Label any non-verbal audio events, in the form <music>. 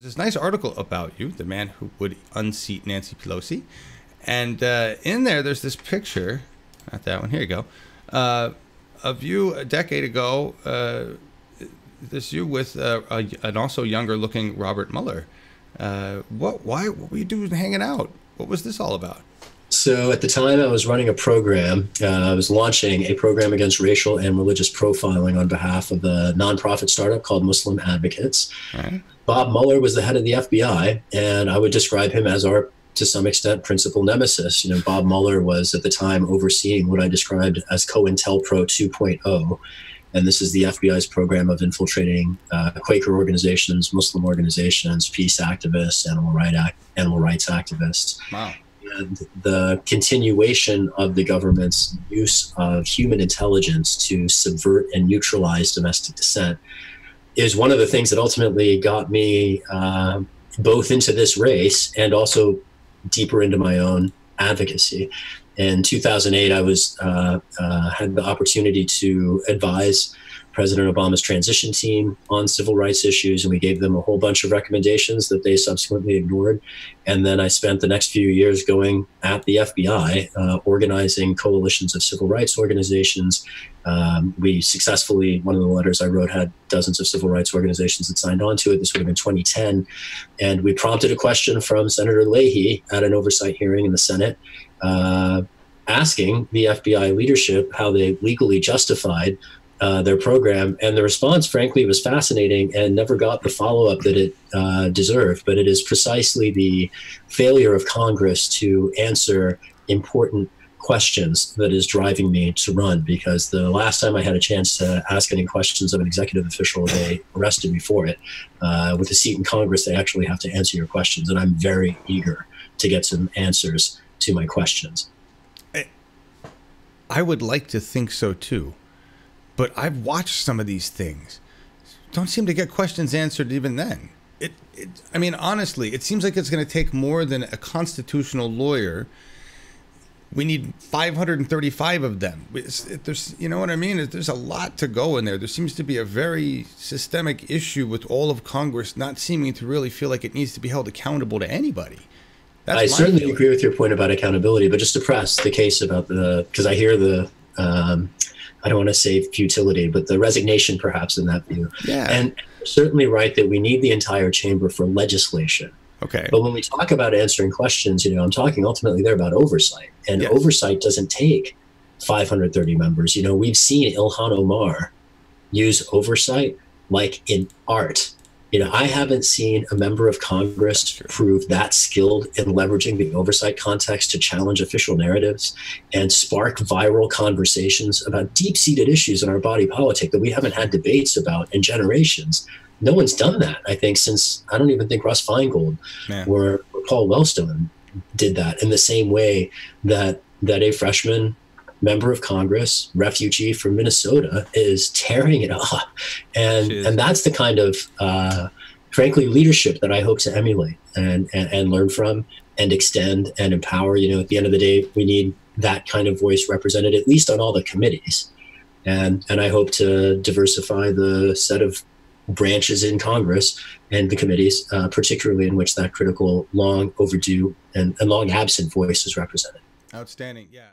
this nice article about you, the man who would unseat Nancy Pelosi. And uh, in there, there's this picture, not that one, here you go, uh, of you a decade ago. Uh, this you with uh, a, an also younger looking Robert Mueller. Uh, what, why, what were you doing hanging out? What was this all about? So at the time, I was running a program. Uh, I was launching a program against racial and religious profiling on behalf of a nonprofit startup called Muslim Advocates. Right. Bob Mueller was the head of the FBI, and I would describe him as our, to some extent, principal nemesis. You know, Bob Mueller was at the time overseeing what I described as COINTELPRO 2.0. And this is the FBI's program of infiltrating uh, Quaker organizations, Muslim organizations, peace activists, animal, right act, animal rights activists. Wow. And the continuation of the government's use of human intelligence to subvert and neutralize domestic dissent is one of the things that ultimately got me uh, both into this race and also deeper into my own advocacy. In 2008, I was uh, uh, had the opportunity to advise President Obama's transition team on civil rights issues, and we gave them a whole bunch of recommendations that they subsequently ignored. And then I spent the next few years going at the FBI, uh, organizing coalitions of civil rights organizations. Um, we successfully, one of the letters I wrote had dozens of civil rights organizations that signed on to it. This would have been 2010. And we prompted a question from Senator Leahy at an oversight hearing in the Senate. Uh, asking the FBI leadership how they legally justified uh, their program. And the response, frankly, was fascinating and never got the follow up that it uh, deserved. But it is precisely the failure of Congress to answer important questions that is driving me to run because the last time I had a chance to ask any questions of an executive official, they arrested me for it. Uh, with a seat in Congress, they actually have to answer your questions. And I'm very eager to get some answers to my questions. I would like to think so too. But I've watched some of these things. Don't seem to get questions answered even then. It, it I mean, honestly, it seems like it's going to take more than a constitutional lawyer. We need 535 of them. there's, you know what I mean? There's a lot to go in there. There seems to be a very systemic issue with all of Congress not seeming to really feel like it needs to be held accountable to anybody. That's I certainly feeling. agree with your point about accountability, but just to press the case about the because I hear the um, I don't want to say futility, but the resignation perhaps in that view. Yeah. And certainly right that we need the entire chamber for legislation. Okay. But when we talk about answering questions, you know, I'm talking ultimately there about oversight. And yes. oversight doesn't take 530 members. You know, we've seen Ilhan Omar use oversight like in art you know, I haven't seen a member of Congress prove that skilled in leveraging the oversight context to challenge official narratives and spark viral conversations about deep seated issues in our body politic that we haven't had debates about in generations. No one's done that, I think, since I don't even think Russ Feingold or, or Paul Wellstone did that in the same way that that a freshman member of Congress, refugee from Minnesota, is tearing it <laughs> up, and and that's the kind of uh, frankly leadership that I hope to emulate and, and and learn from and extend and empower. You know, at the end of the day, we need that kind of voice represented at least on all the committees, and and I hope to diversify the set of branches in Congress and the committees, uh, particularly in which that critical, long overdue and, and long absent voice is represented. Outstanding, yeah.